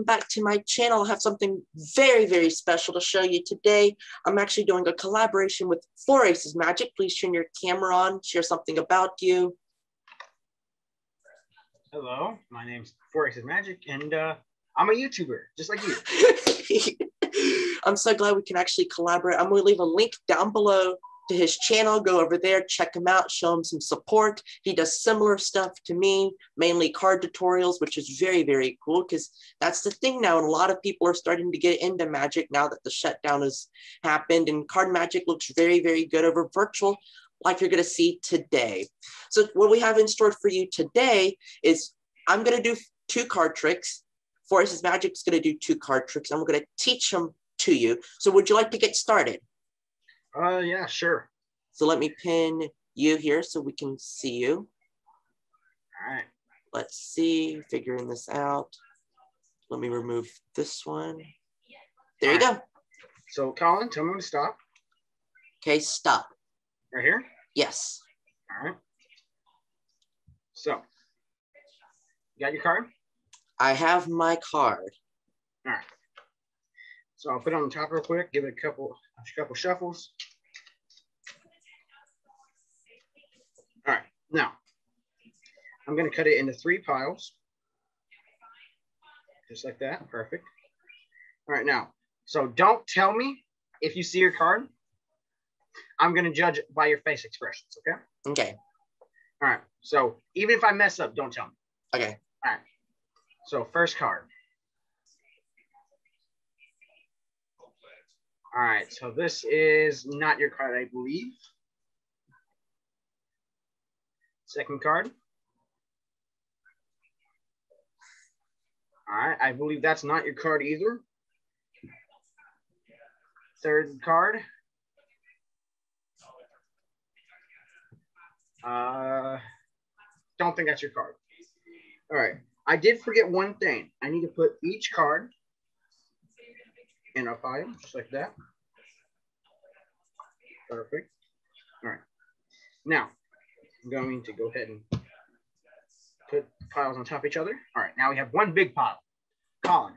welcome back to my channel. I have something very, very special to show you today. I'm actually doing a collaboration with Four Aces Magic. Please turn your camera on, share something about you. Hello, my name's Four Aces Magic, and uh, I'm a YouTuber, just like you. I'm so glad we can actually collaborate. I'm going to leave a link down below to his channel. Go over there, check him out, show him some support. He does similar stuff to me, mainly card tutorials, which is very, very cool because that's the thing now. And a lot of people are starting to get into Magic now that the shutdown has happened. And card Magic looks very, very good over virtual like you're going to see today. So what we have in store for you today is I'm going to do two card tricks. Magic is going to do two card tricks, and we're going to teach them to you. So would you like to get started? Uh, yeah, sure. So let me pin you here so we can see you. All right. Let's see, figuring this out. Let me remove this one. There you go. So Colin, tell me when to stop. Okay, stop. Right here? Yes. All right. So, you got your card? I have my card. All right. So I'll put it on the top real quick, give it a couple, a couple shuffles. All right, now I'm gonna cut it into three piles. Just like that, perfect. All right, now, so don't tell me if you see your card. I'm gonna judge by your face expressions, okay? Okay. All right, so even if I mess up, don't tell me. Okay. All right, so first card. All right, so this is not your card, I believe. Second card. All right, I believe that's not your card either. Third card. Uh, don't think that's your card. All right, I did forget one thing. I need to put each card in a pile, just like that. Perfect. All right. Now, I'm going to go ahead and put piles on top of each other. All right, now we have one big pile. Colin,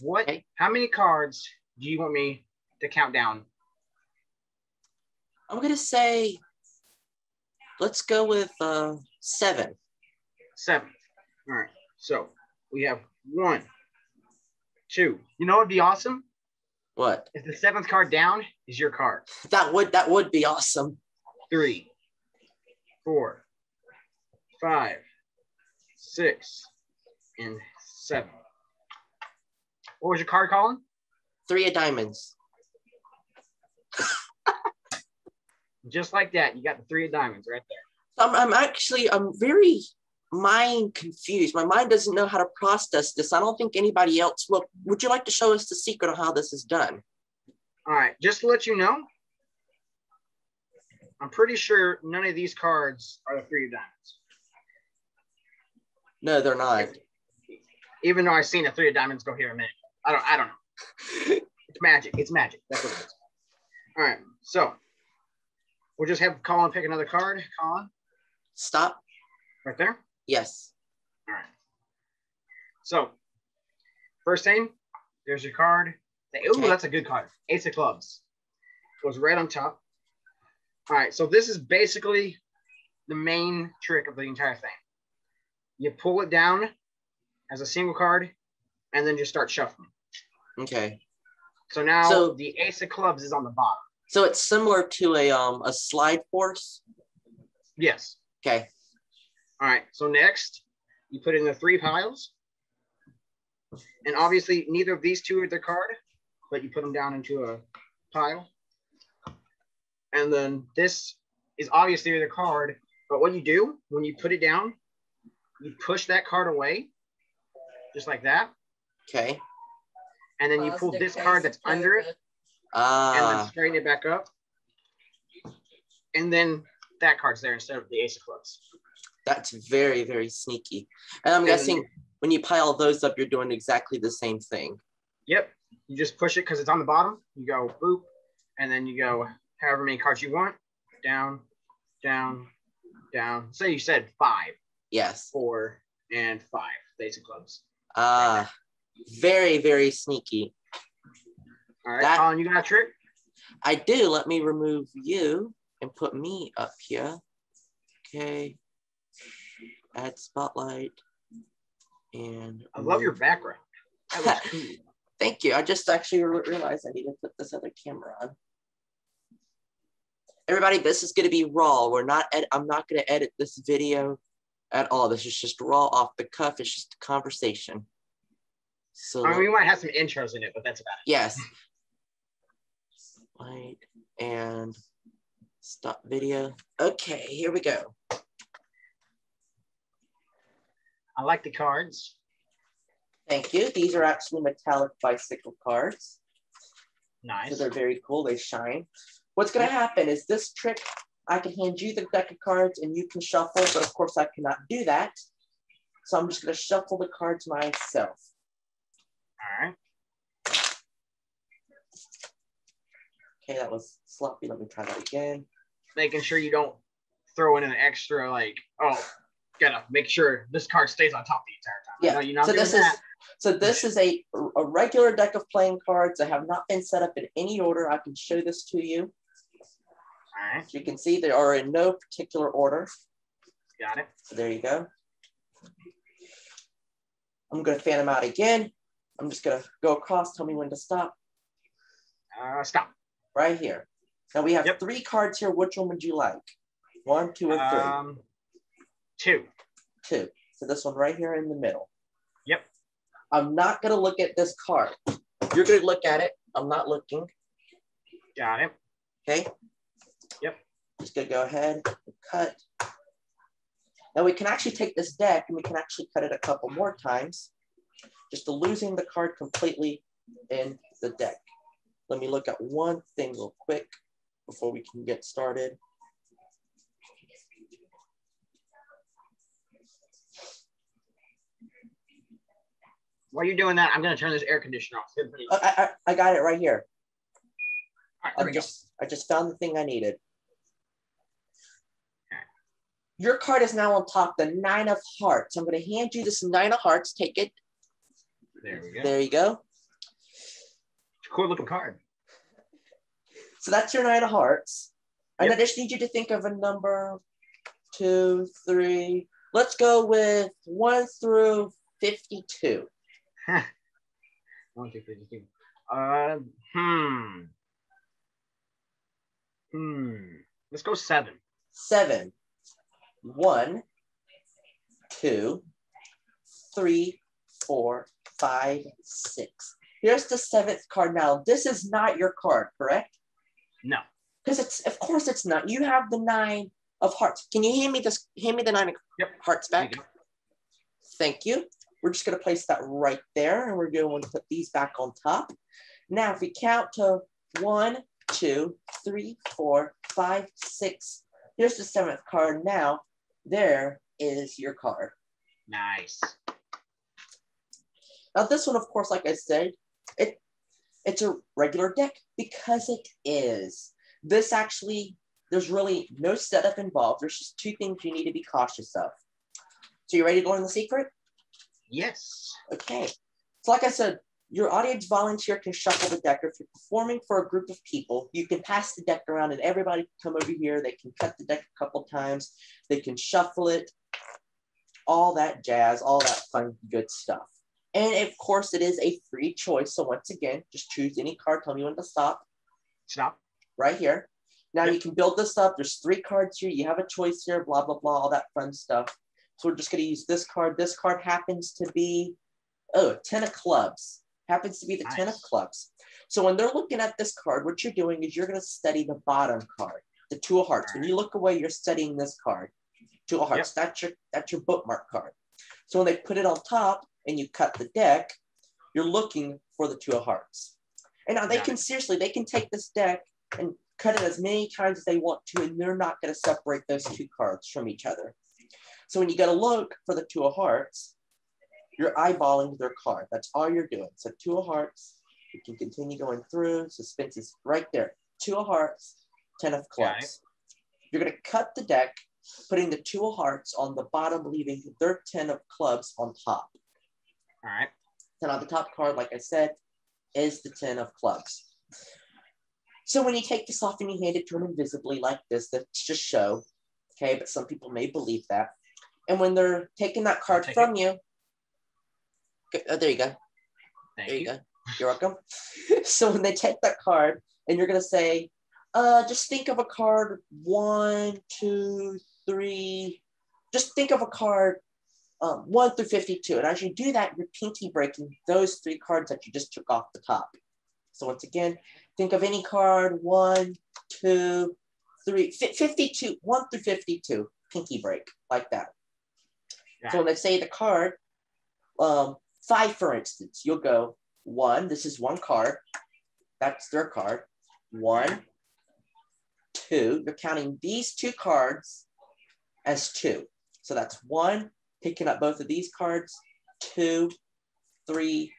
what, Okay. how many cards do you want me to count down? I'm gonna say, let's go with uh, seven. Seven. All right, so we have one, two. You know what would be awesome? What? If the seventh card down is your card. That would that would be awesome. Three, four, five, six, and seven. What was your card, Colin? Three of diamonds. Just like that, you got the three of diamonds right there. I'm, I'm actually I'm very mind confused. My mind doesn't know how to process this. I don't think anybody else will. Would you like to show us the secret of how this is done? All right, just to let you know, I'm pretty sure none of these cards are the three of diamonds. No, they're not. Even though I've seen a three of diamonds go here a minute. I don't I don't know. it's magic. It's magic. That's what it is. All right, so we'll just have Colin pick another card. Colin, Stop. right there. Yes. All right. So, first thing, there's your card. Ooh, Okay. that's a good card. Ace of clubs. Goes right on top. All right, so this is basically the main trick of the entire thing. You pull it down as a single card, and then just start shuffling. Okay. So now So- the ace of clubs is on the bottom. So it's similar to a um a slide force. Yes. Okay. All right. So next, you put in the three piles. And obviously, neither of these two are the card, but you put them down into a pile. And then this is obviously the card, but what you do when you put it down, you push that card away, just like that. Okay. And then you pull this card that's under it and then Ah. straighten it back up. And then that card's there instead of the ace of clubs. That's very very sneaky. And I'm guessing when you pile those up, you're doing exactly the same thing. Yep. You just push it because it's on the bottom. You go boop, and then you go however many cards you want. Down, down, down. Say you said five, Yes. four, and five. Of clubs. Ah, very, very sneaky. All right, That- Colin, you got a trick? I do. Let me remove you and put me up here. Okay. Add spotlight. And I love your background. That looks cool. Thank you. I just actually re- realized I need to put this other camera on. Everybody, this is going to be raw. We're not. I'm not going to edit this video at all. This is just raw off the cuff. It's just a conversation. So I mean, we might have some intros in it, but that's about it. yes. Light and stop video. Okay, here we go. I like the cards. Thank you. These are actually metallic bicycle cards. So Nice. they're very cool. They shine. What's going to happen is this trick, I can hand you the deck of cards and you can shuffle, but of course I cannot do that. So I'm just going to shuffle the cards myself. All right. Okay, that was sloppy. Let me try that again. Making sure you don't throw in an extra, like, oh, gotta make sure this card stays on top the entire time. Yeah. You're not so this is that. so this is a, a regular deck of playing cards that have not been set up in any order. I can show this to you. All right. So you can see they are in no particular order. Got it. So there you go. I'm going to fan them out again. I'm just going to go across. Tell me when to stop. Uh, stop. Right here. Now we have Yep. three cards here. Which one would you like? One, two, or three? Um, two. two. So this one right here in the middle. Yep. I'm not going to look at this card. You're going to look at it. I'm not looking. Got it. Okay. Yep. Just gonna go ahead and cut. Now we can actually take this deck and we can actually cut it a couple more times, just losing the card completely in the deck. Let me look at one thing real quick before we can get started. While you're doing that, I'm gonna turn this air conditioner off. It's getting pretty Oh, I, I, I got it right here. All right, there I we go. just I just found the thing I needed. Okay. Your card is now on top, the nine of hearts. I'm going to hand you this nine of hearts. Take it. There we go. There you go. It's a cool looking card. So that's your nine of hearts. And Yep. I just need you to think of a number two, three. Let's go with one through 52. One, two, three, two. Uh, hmm. Hmm. Let's go seven. Seven. One, two, three, four, five, six. Here's the seventh card now. This is not your card, correct? No. Because it's of course it's not. You have the nine of hearts. Can you hand me this? Hand me the nine of Yep. hearts back. you. Thank you. We're just going to place that right there and we're going to put these back on top. Now, if we count to one, two, three, four, five, six, here's the seventh card. Now, there is your card. Nice. Now, this one, of course, like I said, it it's a regular deck because it is. This actually, there's really no setup involved. There's just two things you need to be cautious of. So you ready to learn the secret? Yes. Okay. So like I said, your audience volunteer can shuffle the deck. If you're performing for a group of people, you can pass the deck around and everybody can come over here. They can cut the deck a couple times. They can shuffle it, all that jazz, all that fun, good stuff. And of course, it is a free choice. So once again, just choose any card. Tell me when to stop Stop. right here. Now Yep. you can build this up. There's three cards here. You have a choice here, blah, blah, blah, all that fun stuff. So we're just going to use this card. This card happens to be, oh, 10 of clubs. Happens to be the 10 of clubs. So when they're looking at this card, what you're doing is you're going to study the bottom card, the two of hearts. When you look away, you're studying this card, two of hearts. That's your that's your bookmark card. So when they put it on top and you cut the deck, you're looking for the two of hearts. And now they Got can seriously, they can take this deck and cut it as many times as they want to, and they're not going to separate those two cards from each other. So when you go to look for the two of hearts, you're eyeballing their card. That's all you're doing. So two of hearts, you can continue going through. Suspense is right there. Two of hearts, 10 of clubs. You're going to cut the deck, putting the two of hearts on the bottom, leaving their 10 of clubs on top. All right. Then on the top card, like I said, is the 10 of clubs. So when you take this off and you hand it to them invisibly like this, that's just show. Okay, but some people may believe that. And when they're taking that card from it. you, oh, there you go. Thank there you, you go. You're welcome. so when they take that card and you're gonna say, uh, just think of a card one, two, three. Just think of a card um, 1 through 52. And as you do that, you're pinky breaking those three cards that you just took off the top. So once again, think of any card, one, two, three, 52, 1 through 52, pinky break, like that. So let's say the card, um, five, for instance, you'll go one, this is one card. That's their card. One, two, you're counting these two cards as two. So that's one, picking up both of these cards, two, three,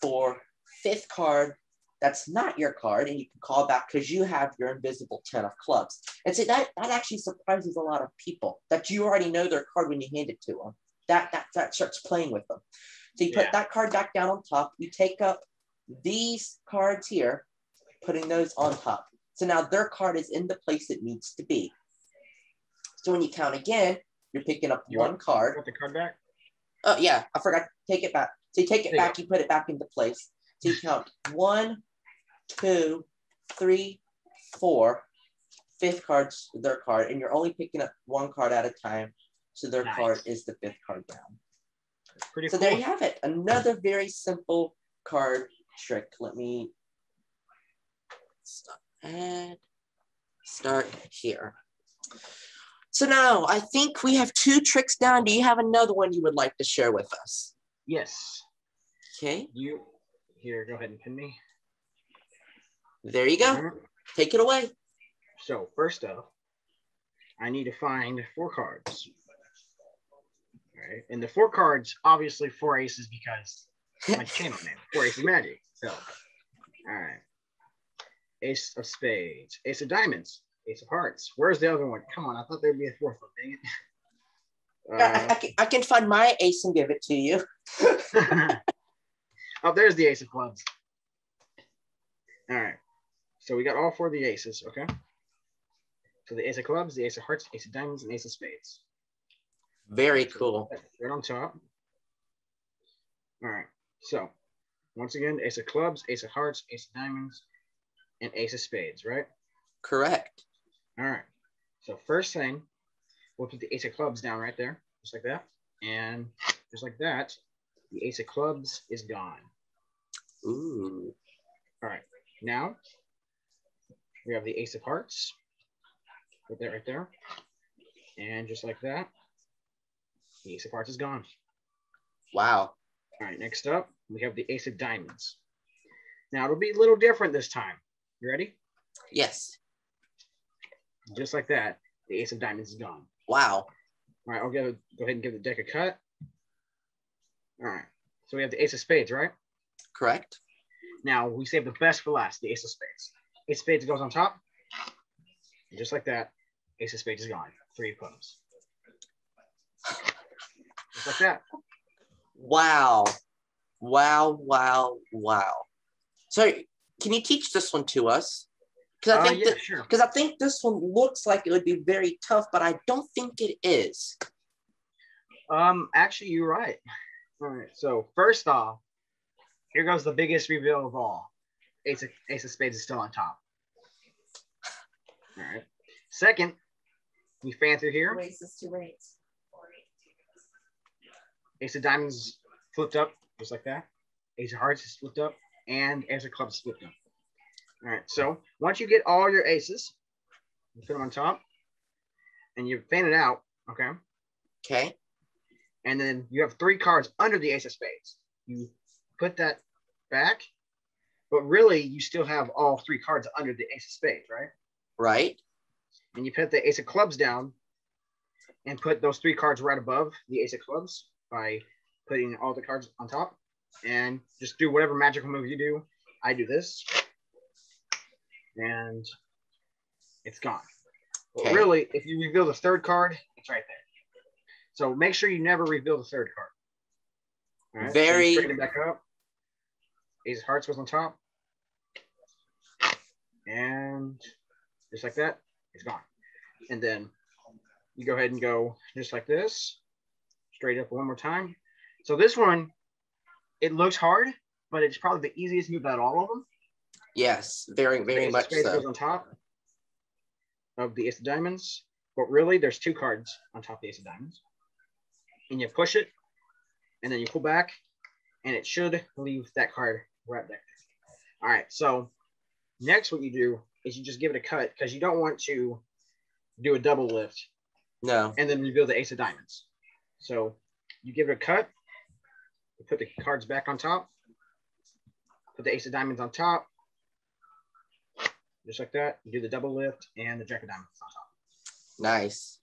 four, fifth card. That's not your card, and you can call back because you have your invisible 10 of clubs. And see, that, that actually surprises a lot of people that you already know their card when you hand it to them. That, that, that starts playing with them. So you put yeah. that card back down on top. You take up these cards here, putting those on top. So now their card is in the place it needs to be. So when you count again, you're picking up you one want, card. Want the card back? Oh yeah, I forgot. Take it back. So you take it there back. You, you put it back into place. So you count one, two, three, four. Fifth card's their card, and you're only picking up one card at a time. So their nice. card is the fifth card down. pretty so cool. there you have it. Another very simple card trick. Let me start and start here. So now I think we have two tricks down. Do you have another one you would like to share with us? Yes. Okay. You here, go ahead and pin me. There you go. Mm-hmm. Take it away. So first off, I need to find four cards. All right. And the four cards, obviously four aces because my channel name, four aces magic. So all right. Ace of spades, ace of diamonds, Ace of Hearts. Where's the other one? Come on, I thought there'd be a fourth one. Dang it. Uh, I, I, can, I can find my ace and give it to you. oh, there's the ace of clubs. All right. So we got all four of the aces, okay? So the ace of clubs, the ace of hearts, ace of diamonds, and ace of spades. Very cool. Right on top. All right. So once again, ace of clubs, ace of hearts, ace of diamonds, and ace of spades, right? Correct. All right. So first thing, we'll put the ace of clubs down right there, just like that. And just like that, the ace of clubs is gone. Ooh. All right. Now we have the ace of hearts. Put that right there. And just like that, the ace of hearts is gone. Wow. All right. Next up, we have the ace of diamonds. Now it'll be a little different this time. You ready? Yes. Just like that, the ace of diamonds is gone. Wow. All right, I'll go, go ahead and give the deck a cut. All right, so we have the ace of spades, right? Correct. Now we save the best for last, the ace of spades. Ace of spades goes on top. And just like that, ace of spades is gone. Three of clubs. Just like that. Wow. Wow, wow, wow. So can you teach this one to us? Because I uh, think yeah, that, sure. Because I think this one looks like it would be very tough, but I don't think it is. Um, actually, you're right. All right. So first off, here goes the biggest reveal of all. Ace of, Ace of Spades is still on top. All right. Second, we fan through here. Aces to rates. Ace of Diamonds flipped up, just like that. Ace of Hearts is flipped up, and Ace of Clubs flipped up. All right. So once you get all your aces, you put them on top, and you fan it out. Okay. Okay. And then you have three cards under the ace of spades. You put that back, but really you still have all three cards under the ace of spades, right? Right. And you put the ace of clubs down and put those three cards right above the ace of clubs by putting all the cards on top and just do whatever magical move you do. I do this and it's gone. Okay. really, if you reveal the third card, it's right there. So make sure you never reveal the third card. All right, Very- So you straighten it back up. Ace of Hearts goes on top. And just like that, it's gone. And then you go ahead and go just like this, straight up one more time. So this one, it looks hard, but it's probably the easiest move out of all of them. Yes, very, very ace much spades goes so. on top of the ace of diamonds. But really, there's two cards on top of the ace of diamonds. And you push it, and then you pull back, and it should leave that card there. All right, so next what you do is you just give it a cut because you don't want to do a double lift No. and then reveal the ace of diamonds. So you give it a cut, you put the cards back on top, put the ace of diamonds on top, just like that. You do the double lift and the jack of diamonds on top. Nice.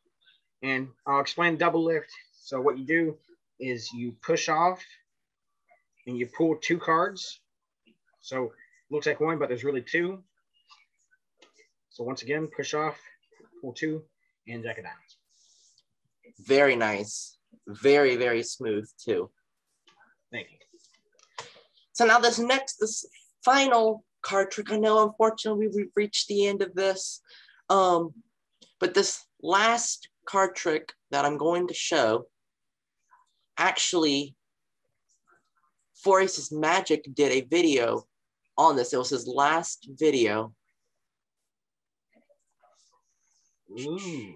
And I'll explain double lift. So what you do is you push off and you pull two cards. So looks like one, but there's really two. So once again, push off, pull two, and jack it diamonds. Very nice. Very, very smooth too. Thank you. So now this next, this final card trick, I know unfortunately we've reached the end of this. Um, but this last card trick that I'm going to show, actually, Four Aces Magic did a video on this. It was his last video. Ooh.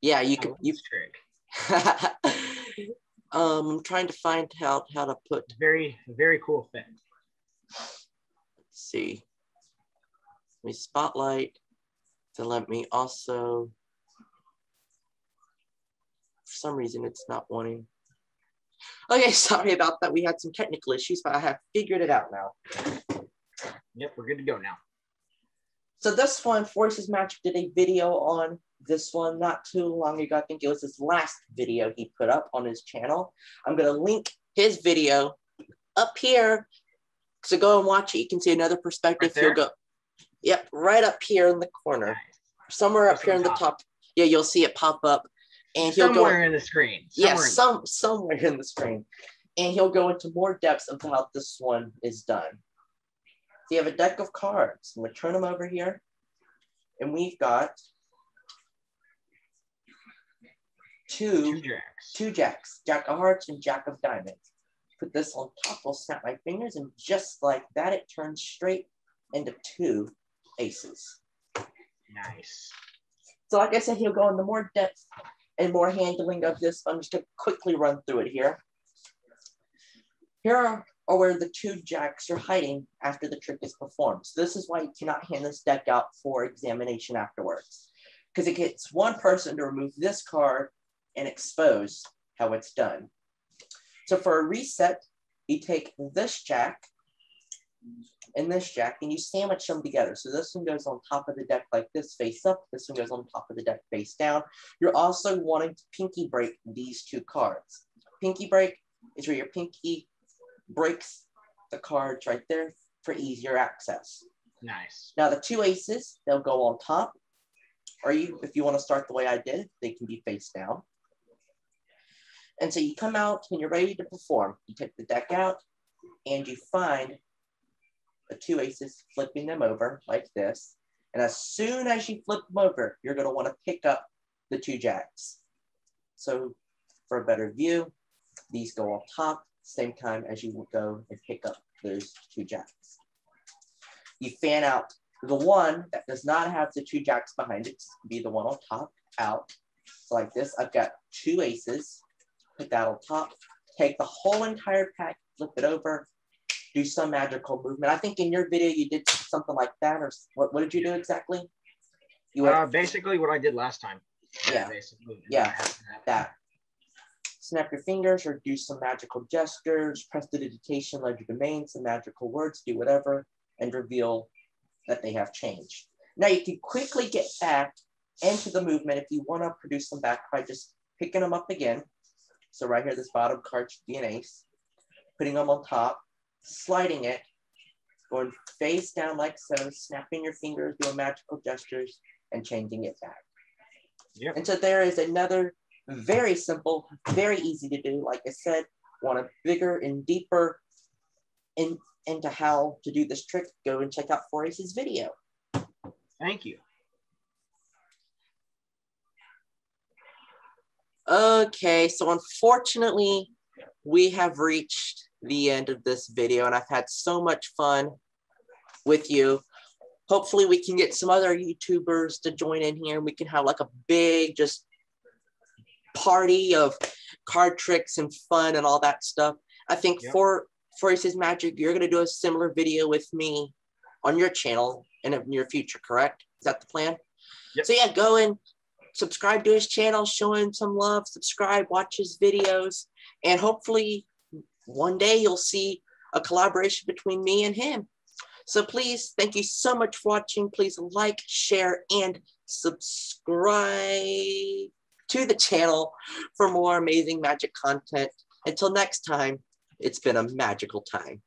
Yeah, you could you trick. um I'm trying to find how how to put Very, very cool effect. let's see. Let me spotlight to let me also for some reason it's not wanting. Okay, sorry about that. We had some technical issues, but I have figured it out now. Yep, we're good to go now. So this one, Four Aces Magic did a video on this one not too long ago. I think it was his last video he put up on his channel. I'm gonna link his video up here. So go and watch it. You can see another perspective. Right He'll go, yep, right up here in the corner, somewhere up here in the top. top. Yeah, you'll see it pop up, and he'll Somewhere go. in the screen. Yes, Somewhere in- some somewhere in the screen, and he'll go into more depths of how this one is done. So you have a deck of cards. I'm gonna turn them over here, and we've got two two jacks. two jacks, jack of hearts and jack of diamonds. Put this on top. I'll snap my fingers, and just like that, it turns straight into two aces. Nice. So, like I said, he'll go into more depth and more handling of this. I'm just going to quickly run through it here. Here are, are where the two jacks are hiding after the trick is performed. So this is why you cannot hand this deck out for examination afterwards. Because it gets one person to remove this card and expose how it's done. So for a reset, you take this jack and this jack and you sandwich them together. So this one goes on top of the deck like this, face up. This one goes on top of the deck, face down. You're also wanting to pinky break these two cards. Pinky break is where your pinky breaks the cards right there for easier access. Nice. Now the two aces, they'll go on top. Or you, if you want to start the way I did, they can be face down. And so you come out and you're ready to perform. You take the deck out and you find the two aces, flipping them over like this. And as soon as you flip them over, you're going to want to pick up the two jacks. So for a better view, these go on top, same time as you will go and pick up those two jacks. You fan out the one that does not have the two jacks behind it, be the one on top, out. So like this, I've got two aces, put that on top, take the whole entire pack, flip it over, do some magical movement. I think in your video you did something like that, or what, what did you do exactly? You went Uh, basically, what I did last time. Yeah. Basically. Yeah. that. Snap your fingers or do some magical gestures, prestidigitation ledger domain, some magical words, do whatever, and reveal that they have changed. Now you can quickly get back into the movement if you want to produce them back by just picking them up again. So right here, this bottom card should be an ace. Putting them on top, sliding it, going face down like so, snapping your fingers, doing magical gestures, and changing it back. Yep. And so there is another very simple, very easy to do. Like I said, want a bigger and deeper in, into how to do this trick, go and check out Four Aces' video. Thank you. Okay, so unfortunately, we have reached the end of this video and I've had so much fun with you. Hopefully we can get some other YouTubers to join in here. And we can have like a big just party of card tricks and fun and all that stuff. I think yep. for Four Aces Magic, you're going to do a similar video with me on your channel in the near future, correct? Is that the plan? Yep. So yeah, go and subscribe to his channel, show him some love, subscribe, watch his videos, and hopefully one day you'll see a collaboration between me and him. So please, thank you so much for watching. Please like, share, and subscribe to the channel for more amazing magic content. Until next time, it's been a magical time.